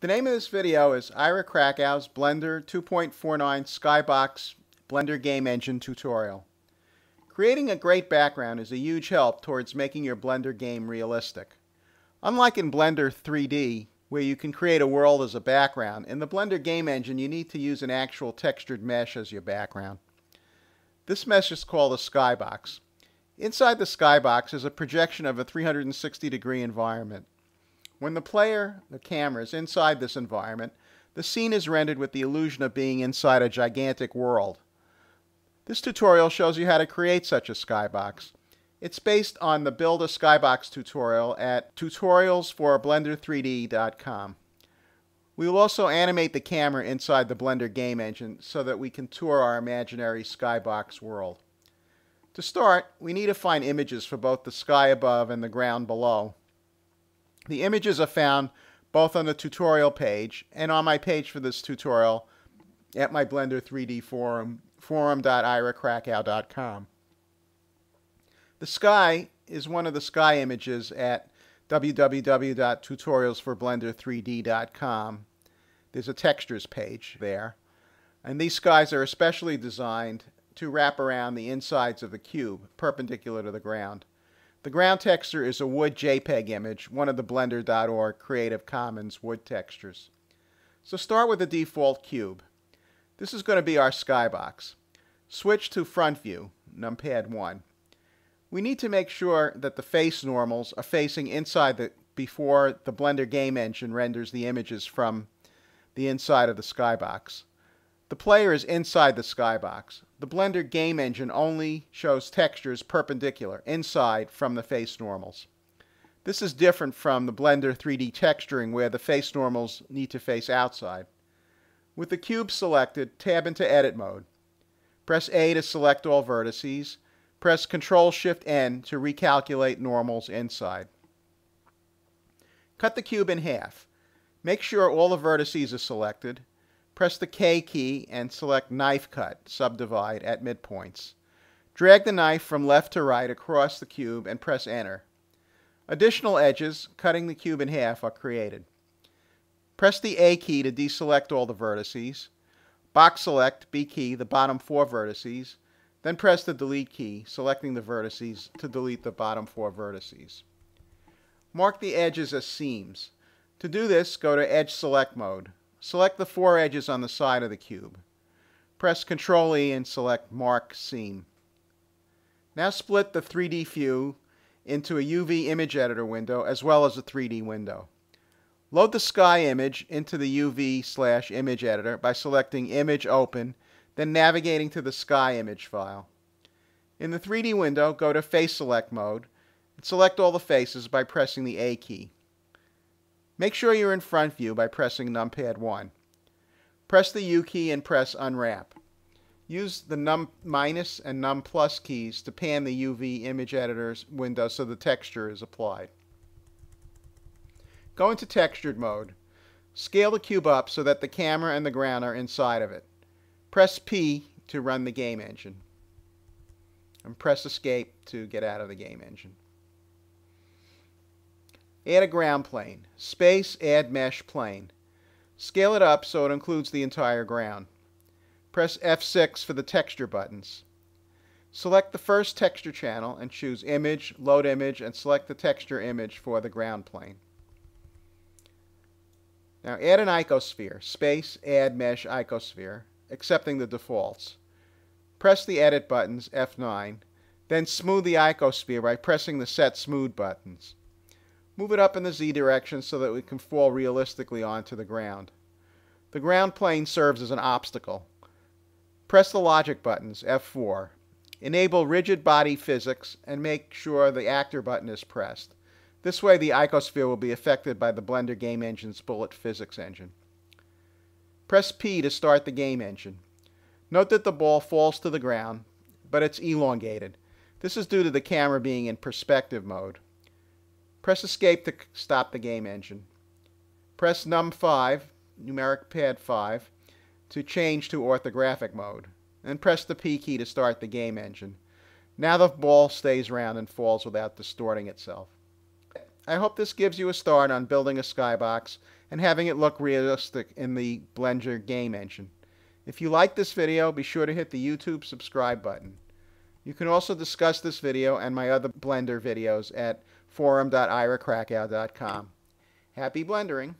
The name of this video is Ira Krakow's Blender 2.49 Skybox Blender Game Engine tutorial. Creating a great background is a huge help towards making your Blender game realistic. Unlike in Blender 3D, where you can create a world as a background, in the Blender game engine you need to use an actual textured mesh as your background. This mesh is called a skybox. Inside the skybox is a projection of a 360 degree environment. When the player, the camera, is inside this environment, the scene is rendered with the illusion of being inside a gigantic world. This tutorial shows you how to create such a skybox. It's based on the Build a Skybox tutorial at tutorialsforblender3d.com. We will also animate the camera inside the Blender game engine so that we can tour our imaginary skybox world. To start, we need to find images for both the sky above and the ground below. The images are found both on the tutorial page and on my page for this tutorial at my Blender 3D forum, forum.irakrakow.com. The sky is one of the sky images at www.tutorialsforblender3d.com. There's a textures page there. And these skies are especially designed to wrap around the insides of the cube, perpendicular to the ground. The ground texture is a wood JPEG image, one of the blender.org Creative Commons wood textures. So start with the default cube. This is going to be our skybox. Switch to front view, numpad 1. We need to make sure that the face normals are facing inside the before the Blender game engine renders the images from the inside of the skybox. The player is inside the skybox. The Blender game engine only shows textures perpendicular, inside, from the face normals. This is different from the Blender 3D texturing where the face normals need to face outside. With the cube selected, tab into Edit mode. Press A to select all vertices. Press Ctrl-Shift-N to recalculate normals inside. Cut the cube in half. Make sure all the vertices are selected. Press the K key and select Knife Cut, Subdivide at midpoints. Drag the knife from left to right across the cube and press Enter. Additional edges, cutting the cube in half, are created. Press the A key to deselect all the vertices. Box select, B key, the bottom four vertices. Then press the Delete key, selecting the vertices to delete the bottom four vertices. Mark the edges as seams. To do this, go to Edge Select mode. Select the four edges on the side of the cube. Press Ctrl E and select Mark Seam. Now split the 3D view into a UV image editor window as well as a 3D window. Load the sky image into the UV slash image editor by selecting Image Open, then navigating to the sky image file. In the 3D window, go to Face Select mode and select all the faces by pressing the A key. Make sure you're in front view by pressing numpad 1. Press the U key and press unwrap. Use the num minus and num plus keys to pan the UV image editor's window so the texture is applied. Go into textured mode. Scale the cube up so that the camera and the ground are inside of it. Press P to run the game engine. And press escape to get out of the game engine. Add a ground plane. Space, add mesh plane. Scale it up so it includes the entire ground. Press F6 for the texture buttons. Select the first texture channel and choose Image, Load Image, and select the texture image for the ground plane. Now add an icosphere. Space, add mesh icosphere, accepting the defaults. Press the Edit buttons, F9, then smooth the icosphere by pressing the Set Smooth buttons. Move it up in the Z direction so that we can fall realistically onto the ground. The ground plane serves as an obstacle. Press the logic buttons, F4. Enable rigid body physics and make sure the actor button is pressed. This way the icosphere will be affected by the Blender Game Engine's bullet physics engine. Press P to start the game engine. Note that the ball falls to the ground, but it's elongated. This is due to the camera being in perspective mode. Press Escape to stop the game engine. Press Num5, numeric pad 5, to change to orthographic mode. And press the P key to start the game engine. Now the ball stays round and falls without distorting itself. I hope this gives you a start on building a skybox and having it look realistic in the Blender game engine. If you like this video, be sure to hit the YouTube subscribe button. You can also discuss this video and my other Blender videos at forum.irakrakow.com. Happy blendering!